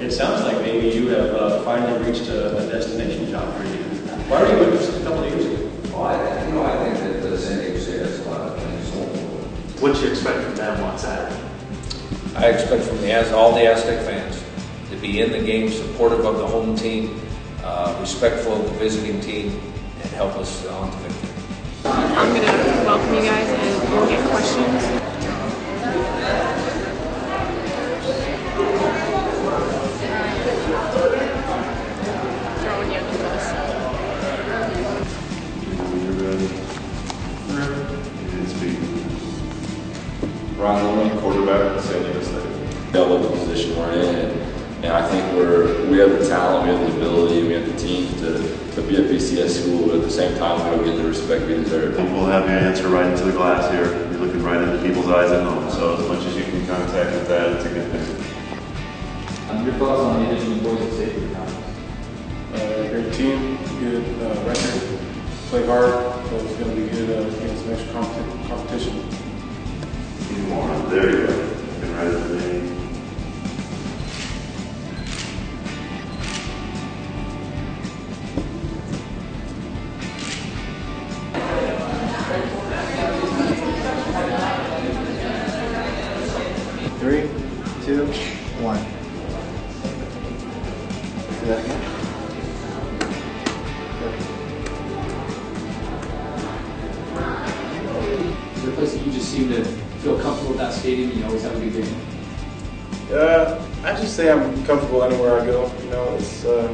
It sounds like maybe you have uh, finally reached a a destination job for you. Why were you with us a couple of years ago? Well, I, you know, I think that the San Diego State has a lot of things going for it. What you expect from them on Saturday? I expect from the, all the Aztec fans to be in the game, supportive of the home team, uh, respectful of the visiting team, and help us on to victory. I'm gonna welcome you guys and we'll get questions. Ryan Lindley, quarterback, San Diego State. Know what the position we're in, and, and I think we're, we have the talent, we have the ability, we have the team to, to be a BCS school, but at the same time, we don't get the respect we deserve. I think we'll have your answer right into the glass here. You're looking right into people's eyes at home, so as much as you can contact with that, it's a good thing. Um, your thoughts on the addition of Boise State to the conference? Uh, great team, good uh, record, play hard, so it's going to be good uh, against next competi- competition. Three, two, one. Do that again. Is there a place that you just seem to feel comfortable with that stadium and you always have a good game? Uh, I just say I'm comfortable anywhere I go. You know, it's uh,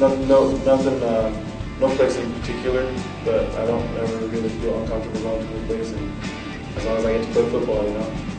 no, no, nothing, uh, no place in particular, but I don't ever really feel uncomfortable going to a place, and as long as I get to play football, you know.